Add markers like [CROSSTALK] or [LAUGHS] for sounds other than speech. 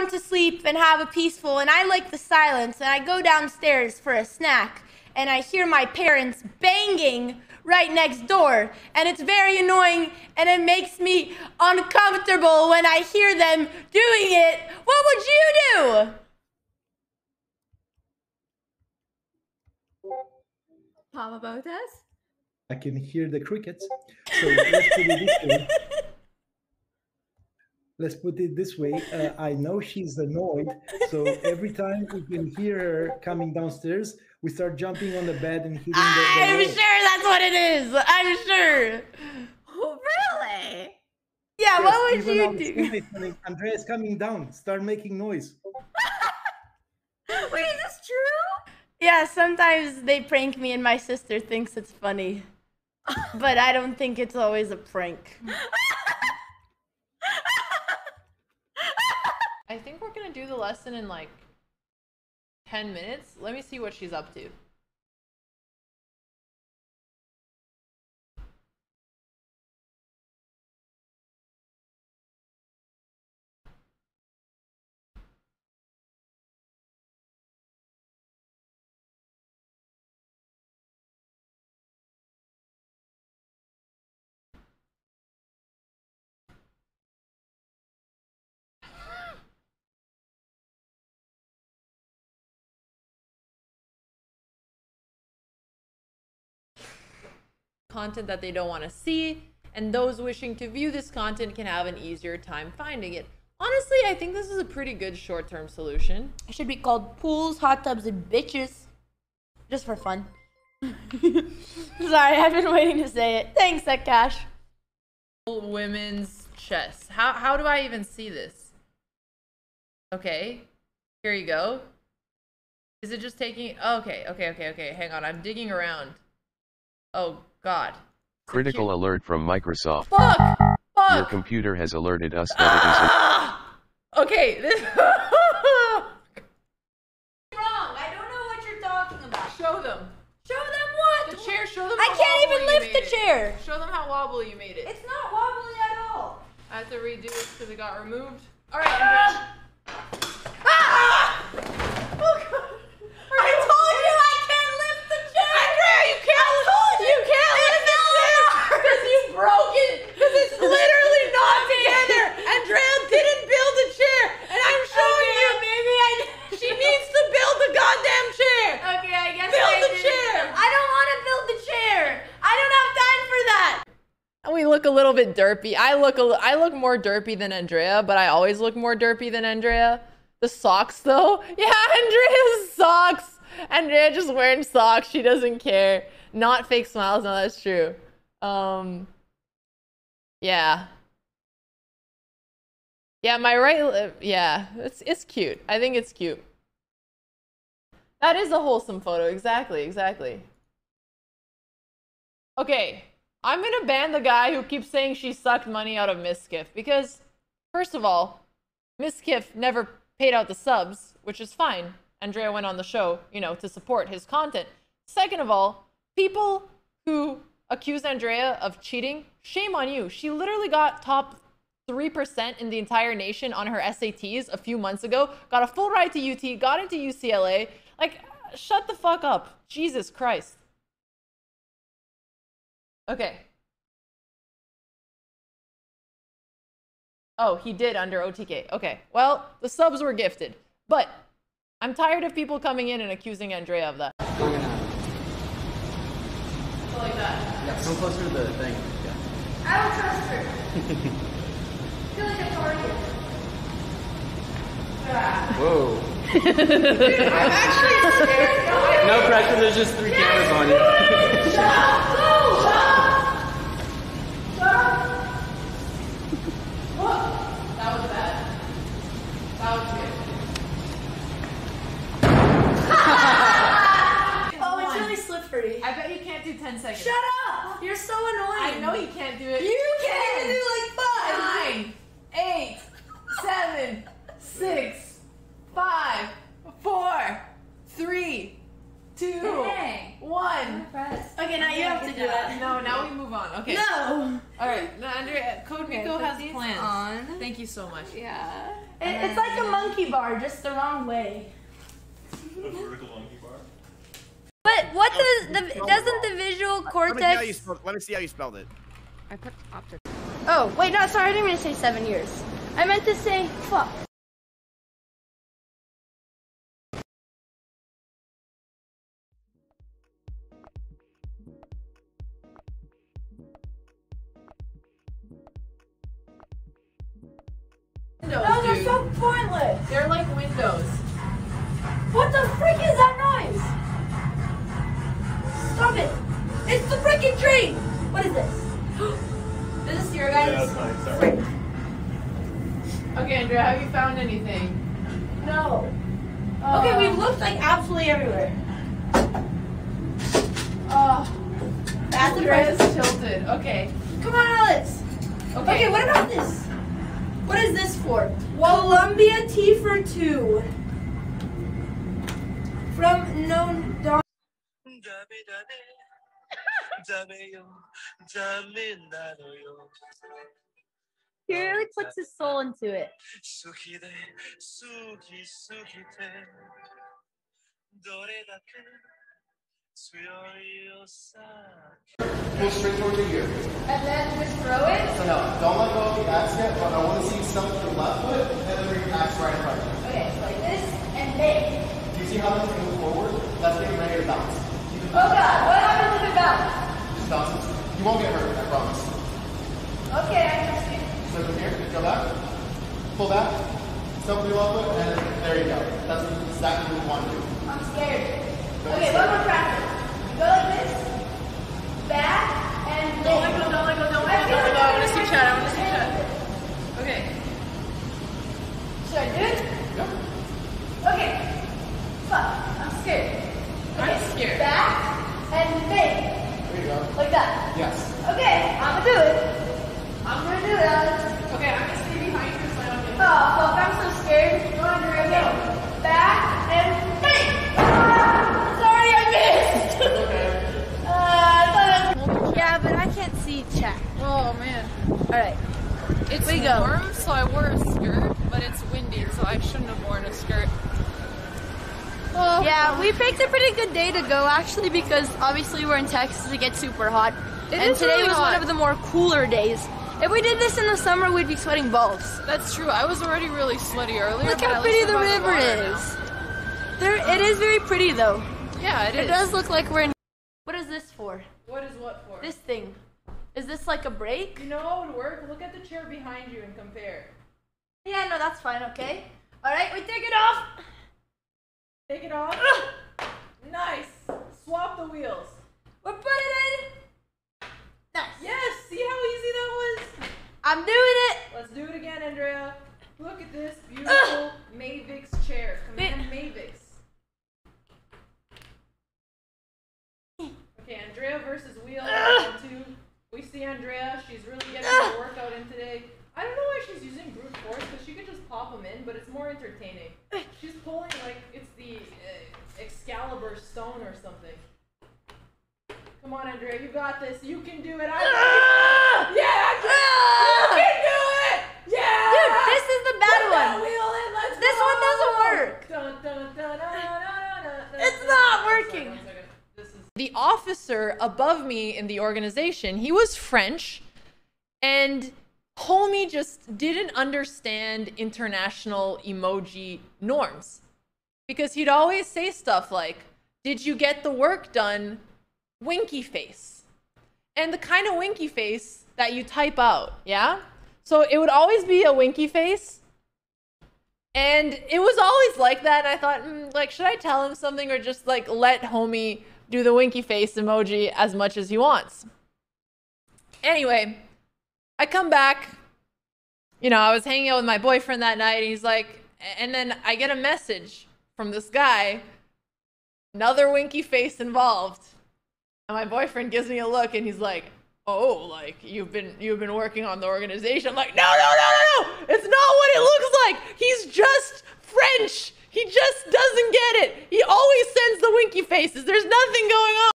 want to sleep and have a peaceful, and I like the silence, and I go downstairs for a snack, and I hear my parents banging right next door, and it's very annoying, and it makes me uncomfortable when I hear them doing it. What would you do? Papa Botez? I can hear the crickets. So let's put it this way. [LAUGHS] Let's put it this way. Uh, I know she's annoyed, so every time we can hear her coming downstairs, we start jumping on the bed and hitting the. the I'm wall. sure that's what it is. I'm sure. Really? Yeah, Yes, what would you do? teammates, when Andrea's coming down, start making noise. [LAUGHS] Wait, is this true? Yeah, sometimes they prank me and my sister thinks it's funny. [LAUGHS] But I don't think it's always a prank. [LAUGHS] I think we're do the lesson in like 10 minutes. Let me see what she's up to. Content that they don't want to see, and those wishing to view this content can have an easier time finding it. Honestly, I think this is a pretty good short term solution. It should be called pools, hot tubs, and bitches. Just for fun. [LAUGHS] Sorry, I've been waiting to say it. Thanks, Cash. Women's chess. How, how do I even see this? Okay, here you go. Is it just taking. Okay, okay, okay, okay. Hang on, I'm digging around. Oh, God. Critical alert from Microsoft. Fuck! Fuck! Your computer has alerted us that it is. Ah! Okay, this. [LAUGHS] Wrong. I don't know what you're talking about. Show them. Show them what? The chair, show them I how can't even wobbly you lift made the it. chair. Show them how wobbly you made it. It's not wobbly at all. I have to redo it because it got removed. Alright, Andrea. Ah! Oh God. I told you I can't lift the chair. Andrea, you can't. I told you. You can't It lift the fell chair apart. because you broke it. Because it's literally not together. Andrea didn't build a chair, and I'm showing Okay, you. maybe I. She needs to build the goddamn chair. Okay, I guess Build I the did. chair. I don't want to build the chair. I don't have time for that. We look a little bit derpy. I look a I look more derpy than Andrea, but I always look more derpy than Andrea. The socks though, [LAUGHS] yeah, Andrea's socks. Andrea just wearing socks. She doesn't care. Not fake smiles. No, that's true. Um, yeah, yeah. My right lip. Yeah, it's it's cute. I think it's cute. That is a wholesome photo. Exactly. Exactly. Okay, I'm gonna ban the guy who keeps saying she sucked money out of Mizkif because, first of all, Mizkif never paid out the subs, which is fine. Andrea went on the show, you know, to support his content. Second of all, people who accuse Andrea of cheating, shame on you. She literally got top 3% in the entire nation on her SATs a few months ago, got a full ride to UT, got into UCLA. Like, shut the fuck up. Jesus Christ. Okay. Oh, he did under OTK. Okay. Well, the subs were gifted. But I'm tired of people coming in and accusing Andrea of that. So like that. Yeah, come closer to the thing. Yeah. I don't trust her. I [LAUGHS] feel like a target. Whoa. no pressure, there's just three cameras on you. That was bad. That was good. Oh, it's really slippery. I bet you can't do 10 seconds. Shut up! You're so annoying. I know you can't do it. You can't do like five. Nine, eight, seven, six, five, four, three, two, Dang. one. Okay, now you have to do it. No, now we move on. Okay. No. All right. Now, Andrea, CodeMiko put has these plans. on. Thank you so much. Yeah. It, it's like a monkey monkey bar, just the wrong way. A vertical monkey bar. But what does the doesn't the visual Let me, see how you cortex? let me see how you spelled it. I put optic. Oh wait, no, sorry, I didn't mean to say seven years. I meant to say fuck. Those are so pointless. They're like windows. Anything? No. Oh. okay, we've looked like absolutely everywhere. Oh, That's the Andrea's first. tilted. Okay. Come on, Alex. Okay. Okay, what about this? What is this for? Columbia T for two. From no don. [LAUGHS] He really puts his soul into it. Pull straight towards your ear. And then just throw it. So no, don't let go of the axe yet, but I want to see you stump your left foot and then bring your axe right in front of you. Okay, so like this and bang. Do you see how that's going to move forward? That's getting ready to bounce. Oh god, what happens if it bounces? Just bounces. You won't get hurt, I promise. Okay, I trust you. So from here, go back, pull back, stump your left foot, and there you go. That's exactly what we want to do. I'm scared. Okay, one more practice. You go like this, back, and Don't let go, don't let go, don't let go, don't let go. I want to see chat, I want to see chat. Okay. Should I do it? Yeah. Okay. Fuck, I'm scared. Okay, I'm scared. Back and bang, There you go. like that. Yes. Okay, I'm gonna do it. I'm gonna do it, Alex. Okay, I'm gonna stay behind you so I don't get Oh, fuck, I'm so scared. Go on, Drew, go. Back and bang. Ah, sorry, I missed. [LAUGHS] uh, I I. Yeah, but I can't see chat. Oh man. All right. It's We go. warm, so I wore a skirt, but it's windy, so I shouldn't have worn a skirt. Oh, Yeah, we picked a pretty good day to go actually because obviously we're in Texas, it gets super hot. It and today really was hot. one of the more cooler days. If we did this in the summer, we'd be sweating balls. That's true. I was already really sweaty earlier. Look how pretty the river water is. There, it is very pretty though. Yeah, it It is. does look like we're in. What is this for? What is what for? This thing. Is this like a break? You know what would work? Look at the chair behind you and compare. Yeah, no, that's fine. Okay. All right, we take it off. Take it off. [LAUGHS] nice. Swap the wheels. We put it in. Nice. Yes. See how easy that was? I'm doing it. Let's do it again, Andrea. Look at this beautiful Mavix chair. Command Mavix. Okay, Andrea versus wheel two. We see Andrea. She's really getting her workout in today. I don't know why she's using brute force because she could just pop them in, but it's more entertaining. She's pulling like it's the uh, Excalibur stone or something. Come on, Andrea, you got this. You can do it. I yeah, Andrea, you can do it. Yeah, Dude, this is the bad Put one. wheel in, let's This go. one doesn't work. Dun, dun, dun, It's not working. second, one second. This is- The officer above me in the organization, he was French, and homie just didn't understand international emoji norms because he'd always say stuff like, "Did you get the work done?" Winky face, and the kind of winky face that you type out, yeah. So it would always be a winky face, and it was always like that. And I thought, mm, like, should I tell him something or just like let homie do the winky face emoji as much as he wants? Anyway, I come back. You know, I was hanging out with my boyfriend that night, and he's like, and then I get a message from this guy, another winky face involved. And my boyfriend gives me a look, and he's like, "Oh, like you've been you've been working on the organization." I'm like, "No, no, no, no, no! It's not what it looks like. He's just French. He just doesn't get it. He always sends the winky faces. There's nothing going on."